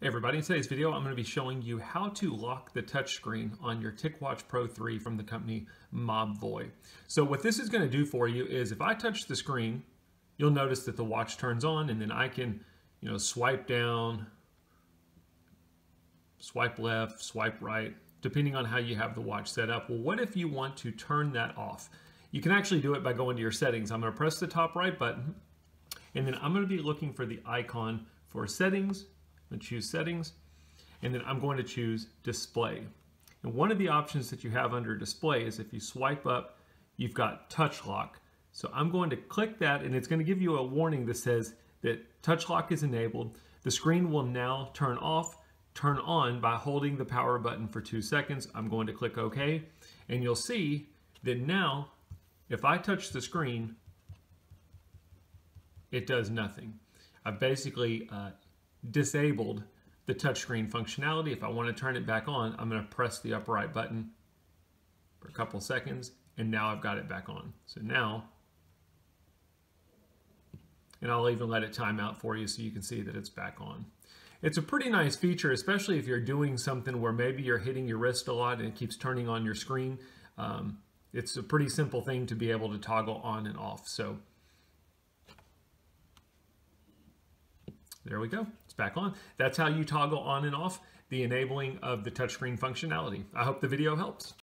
Hey everybody, in today's video I'm going to be showing you how to lock the touchscreen on your TicWatch Pro 3 from the company Mobvoi. So what this is going to do for you is if I touch the screen, you'll notice that the watch turns on and then I can you know, swipe down, swipe left, swipe right, depending on how you have the watch set up. Well, what if you want to turn that off? You can actually do it by going to your settings. I'm going to press the top right button and then I'm going to be looking for the icon for settings I'm to choose settings, and then I'm going to choose display. And one of the options that you have under display is if you swipe up, you've got touch lock. So I'm going to click that and it's going to give you a warning that says that touch lock is enabled. The screen will now turn off, turn on by holding the power button for two seconds. I'm going to click OK and you'll see that now if I touch the screen, it does nothing. I've basically uh, disabled the touchscreen functionality. If I want to turn it back on, I'm going to press the upper right button for a couple seconds, and now I've got it back on. So now, and I'll even let it time out for you so you can see that it's back on. It's a pretty nice feature, especially if you're doing something where maybe you're hitting your wrist a lot and it keeps turning on your screen. Um, it's a pretty simple thing to be able to toggle on and off. So There we go. It's back on. That's how you toggle on and off the enabling of the touchscreen functionality. I hope the video helps.